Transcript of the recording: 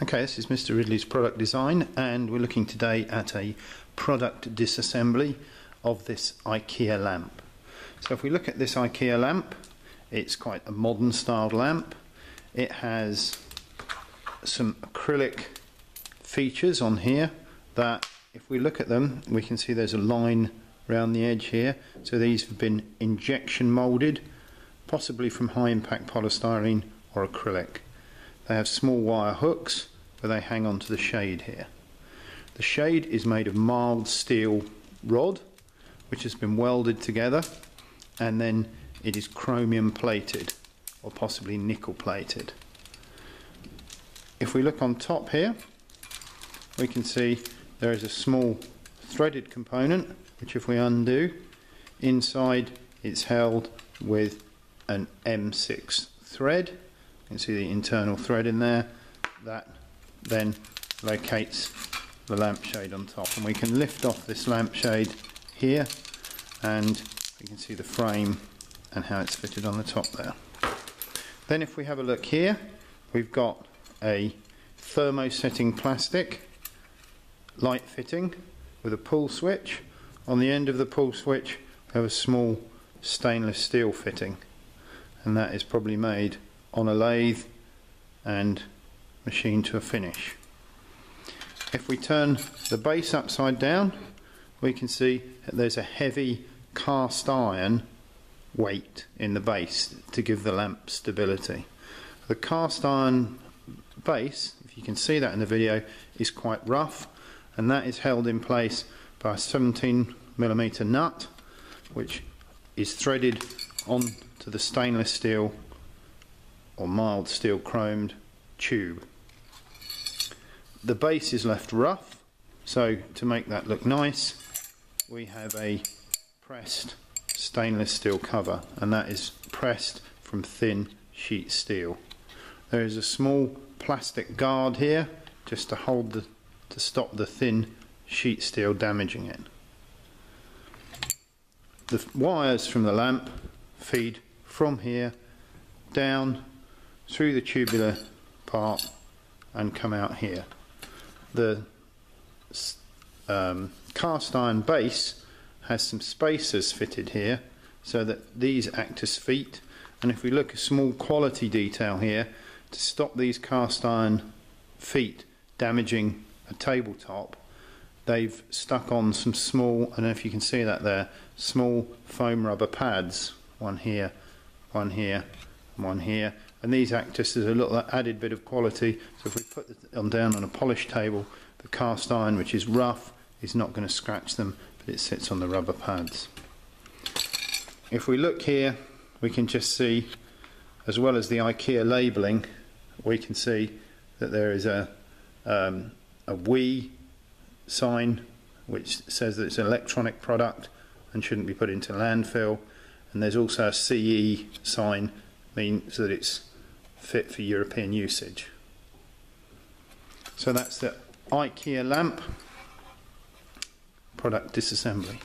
Okay, this is Mr. Ridley's product design, and we're looking today at a product disassembly of this IKEA lamp. So, if we look at this IKEA lamp, it's quite a modern styled lamp. It has some acrylic features on here that, if we look at them, we can see there's a line around the edge here. So, these have been injection molded, possibly from high impact polystyrene or acrylic. They have small wire hooks where they hang onto the shade here. The shade is made of mild steel rod which has been welded together and then it is chromium plated or possibly nickel plated. If we look on top here we can see there is a small threaded component which if we undo inside it's held with an M6 thread you can see the internal thread in there. That then locates the lampshade on top. And we can lift off this lampshade here and we can see the frame and how it's fitted on the top there. Then if we have a look here, we've got a thermosetting plastic light fitting with a pull switch. On the end of the pull switch we have a small stainless steel fitting and that is probably made on a lathe and machine to a finish. If we turn the base upside down, we can see that there's a heavy cast iron weight in the base to give the lamp stability. The cast iron base, if you can see that in the video, is quite rough and that is held in place by a 17 millimeter nut which is threaded onto the stainless steel or mild steel chromed tube. The base is left rough, so to make that look nice, we have a pressed stainless steel cover, and that is pressed from thin sheet steel. There is a small plastic guard here, just to hold the to stop the thin sheet steel damaging it. The wires from the lamp feed from here down through the tubular part and come out here. The um, cast iron base has some spacers fitted here so that these act as feet. And if we look a small quality detail here to stop these cast iron feet damaging a tabletop they've stuck on some small I don't know if you can see that there small foam rubber pads. One here one here one here and these act just as a little added bit of quality. So if we put them down on a polished table the cast iron which is rough is not going to scratch them but it sits on the rubber pads. If we look here we can just see as well as the IKEA labelling we can see that there is a um, a WEEE sign which says that it's an electronic product and shouldn't be put into landfill. And there's also a CE sign means that it's fit for European usage. So that's the IKEA lamp product disassembly.